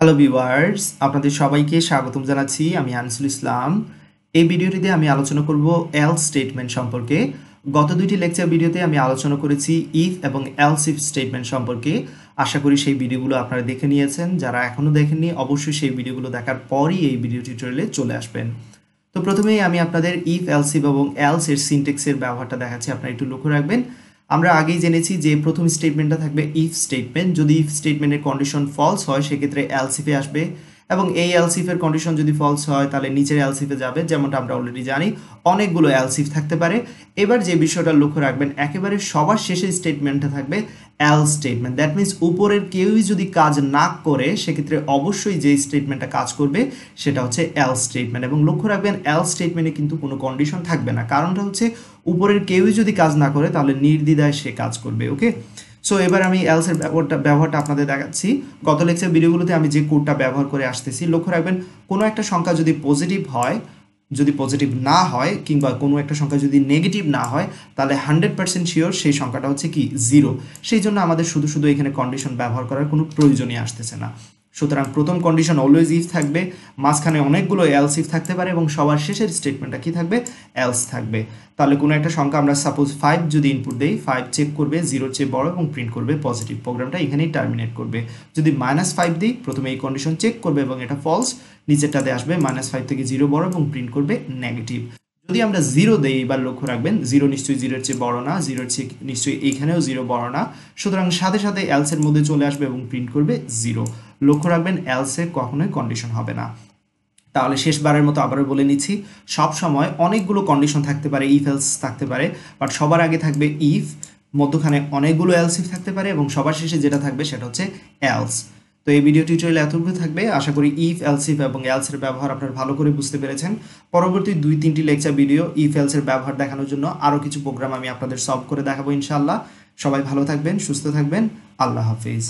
Hello viewers আপনাদের সবাইকে স্বাগতম জানাচ্ছি আমি আনিসুল ইসলাম। এই ভিডিওটিতে আমি আলোচনা করব এল স্টেটমেন্ট সম্পর্কে। গত দুইটি লেকচার ভিডিওতে আমি আলোচনা করেছি ইফ এবং এলস ইফ স্টেটমেন্ট সম্পর্কে। আশা করি সেই ভিডিওগুলো আপনারা দেখে নিয়েছেন। যারা এখনও দেখেননি, অবশ্যই সেই ভিডিওগুলো দেখার পরই এই ভিডিও টিউটোরিয়ালে চলে আসবেন। তো প্রথমেই আমি আপনাদের ইফ এলস ইফ এবং এলস এর সিনটেক্সের ব্যবহারটা দেখাচ্ছি। আপনারা একটু লক্ষ্য রাখবেন। আমরা আগেই জেনেছি যে প্রথম স্টেটমেন্টটা থাকবে ইফ স্টেটমেন্ট যদি ইফ স্টেটমেন্টের কন্ডিশন ফলস হয়, সেক্ষেত্রে এলসিফে আসবে। এবং এই এলসিফের কন্ডিশন যদি ফলস হয়, তাহলে নিচের এলসিফে যাবে, যেমনটা আমরা অলরেডি জানি। অনেকগুলো এলসিফ থাকতে পারে। এবার যে বিষয়টা লক্ষ্য রাখবেন, একেবারে সবার শেষের স্টেটমেন্টটা থাকবে এল স্টেটমেন্ট দ্যাট মিনস উপরের কেউই যদি কাজ না করে, সেক্ষেত্রে অবশ্যই যে স্টেটমেন্টটা কাজ করবে, সেটা হচ্ছে এল স্টেটমেন্ট এবং লক্ষ্য রাখবেন এল স্টেটমেন্টে কিন্তু কোনো কন্ডিশন থাকবে না। কারণটা হচ্ছে, উপরের কেউই যদি কাজ না করে, তাহলে নির্দ্বিধায় সে কাজ করবে ওকে সো এবার আমি এলসের ব্যবহারটা ব্যবহারটা আপনাদের দেখাচ্ছি। গত লেকচার ভিডিওগুলোতে আমি যে কোডটা ব্যবহার করে আসতেছি, লক্ষ্য রাখবেন, কোনো একটা সংখ্যা যদি পজিটিভ হয়, যদি পজিটিভ না হয়, কিংবা কোনো একটা সংখ্যা যদি নেগেটিভ না হয়, তাহলে হান্ড্রেড পার্সেন্ট শিওর সেই সংখ্যাটা হচ্ছে কি জিরো সেই জন্য আমাদের শুধু শুধু এখানে কন্ডিশন ব্যবহার করার কোনো প্রয়োজনই আসতেছে না। সুতরাং প্রথম কন্ডিশন অলওয়েজ ইফ থাকবে, মাঝখানে অনেকগুলো এলস ইফ থাকতে পারে এবং সবার শেষের স্টেটমেন্টটা কি থাকবে? এলস থাকবে। তাহলে কোনো একটা সংখ্যা আমরা সাপোজ ফাইভ যদি ইনপুট দেই ফাইভ চেক করবে জিরোর চেয়ে বড় এবং প্রিন্ট করবে পজিটিভ প্রোগ্রামটা এখানেই টার্মিনেট করবে। যদি মাইনাস ফাইভ দিই, প্রথমে এই কন্ডিশন চেক করবে এবং এটা ফলস নিচেরটাতে আসবে মাইনাস ফাইভ থেকে জিরো বড় এবং প্রিন্ট করবে নেগেটিভ যদি আমরা জিরো দেই, এবার লক্ষ্য রাখবেন জিরো নিশ্চয়ই জিরোর চেয়ে বড় না জিরোর চেয়ে নিশ্চয়ই এইখানেও জিরো বড় না। সুতরাং সাথে সাথে এলসের মধ্যে চলে আসবে এবং প্রিন্ট করবে জিরো লক্ষ্য রাখবেন এলসে কখনোই কন্ডিশন হবে না। তাহলে শেষবারের মতো আবারও বলে নিচ্ছি, সব সময় অনেকগুলো কন্ডিশন থাকতে পারে ইফ এলস থাকতে পারে বাট সবার আগে থাকবে ইফ মধ্যখানে অনেকগুলো এলস ইফ থাকতে পারে, এবং সবার শেষে যেটা থাকবে সেটা হচ্ছে এলস তো এই ভিডিও টিউটোরিয়াল এতটুকু থাকবে। আশা করি ইফ এলসিফ এবং এলসের ব্যবহার আপনারা ভালো করে বুঝতে পেরেছেন। পরবর্তী দুই, তিনটি লেকচার ভিডিও ইফ এলসের ব্যবহার দেখানোর জন্য আরও কিছু প্রোগ্রাম আমি আপনাদের সলভ করে দেখাবো ইনশাল্লাহ সবাই ভালো থাকবেন, সুস্থ থাকবেন। আল্লাহ হাফিজ।